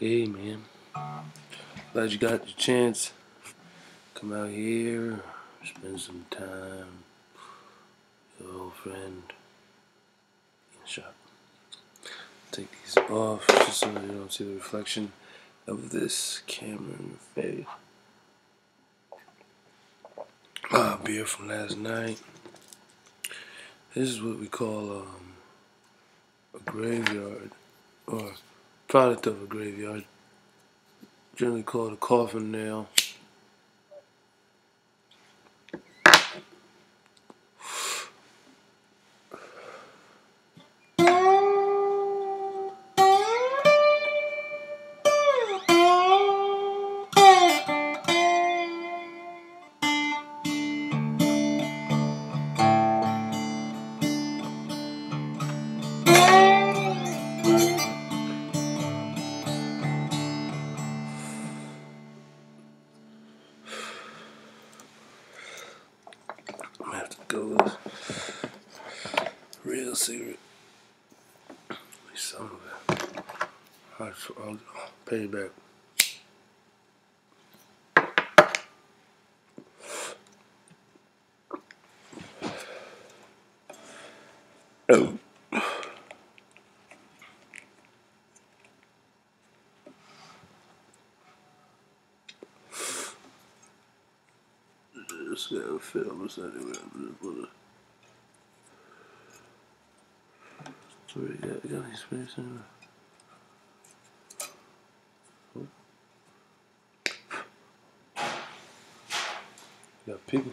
Hey man, glad you got the chance. Come out here, spend some time. Your old friend Ian Sharp. Take these off just so you don't see the reflection of this camera in your face. Ah, beer from last night. This is what we call um, a graveyard, or product of a graveyard. Generally called a coffin nail. I'm gonna have to go with real cigarette. Some of it. I'll, I'll pay back. Oh. This guy anyway. I'm just gonna. So we got, got any space there? Oh. Got people.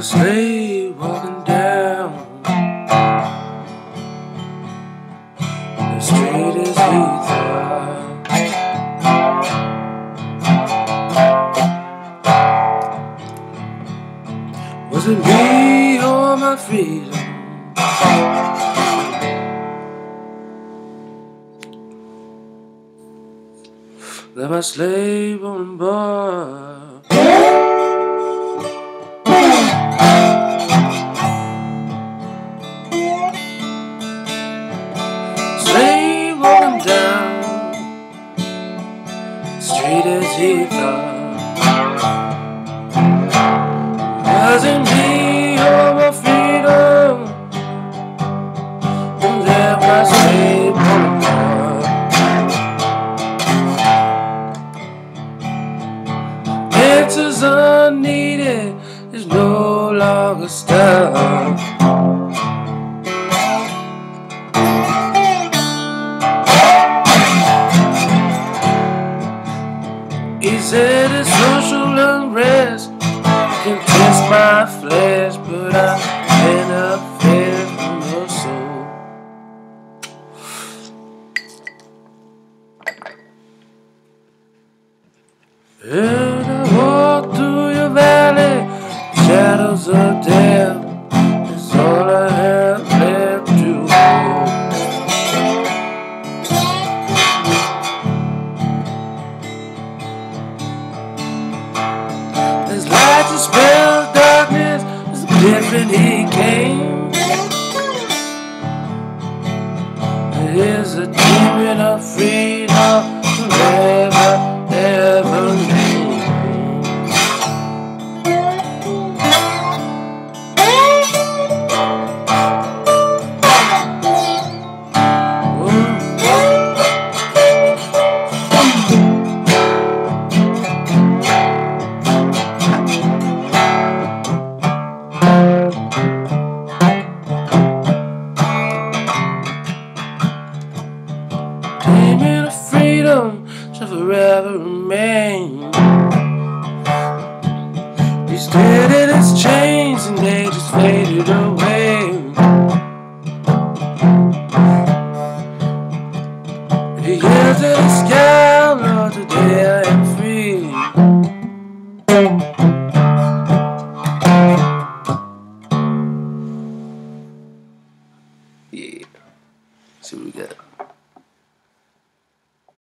Was they walking down the street as he thought? Was it me or my freedom? That my slave on board? Street as he thought. Wasn't me or my freedom, and my slave on board. Answers unneeded is no longer stuff. My flesh, but I can't affairs from your soul. And I walk through your valley, shadows of death. Shall forever remain. He stood in his chains and they just faded away. He the sky, Lord,